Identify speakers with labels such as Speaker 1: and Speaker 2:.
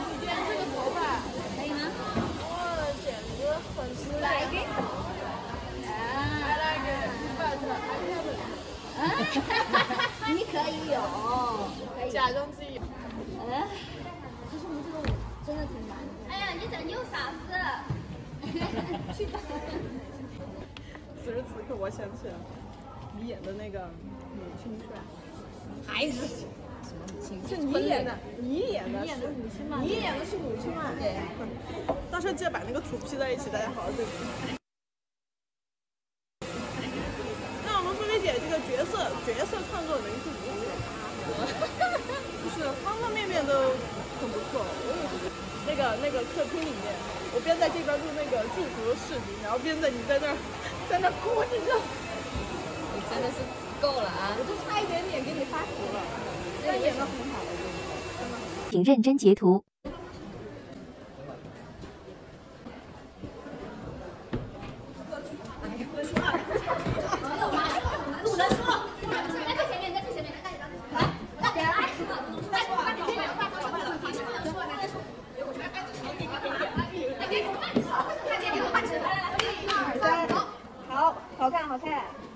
Speaker 1: 你今天这个头发，
Speaker 2: 可以吗？
Speaker 1: 哇，简直很时尚。
Speaker 2: 来一个。
Speaker 1: I like it. But I haven't.
Speaker 2: 啊，你可以有，可以。
Speaker 1: 假装自己有。
Speaker 2: 嗯，其实我们这个舞真的挺难。哎呀，你怎么又傻死？去吧。
Speaker 1: 此时此刻，我想起了你演的那个母亲帅。
Speaker 2: 孩子。什么母亲？
Speaker 1: 是你演的，你演的，
Speaker 2: 你演的母亲嘛？
Speaker 1: 你演的是母亲嘛？
Speaker 2: 对。
Speaker 1: 到时候记得把那个图 P 在一起，大家好好对比。那我们菲菲姐这个角色角色创作能力是如此的就是方方面面都很不错。我有那个那个客厅里面，我边在这边录那个祝福视频，然后边在你在那儿在那哭，你知道？
Speaker 2: 你真的是够了啊！
Speaker 1: 我就差请认真截图。来，来，来，来，来，
Speaker 3: 来，来，来，来，来。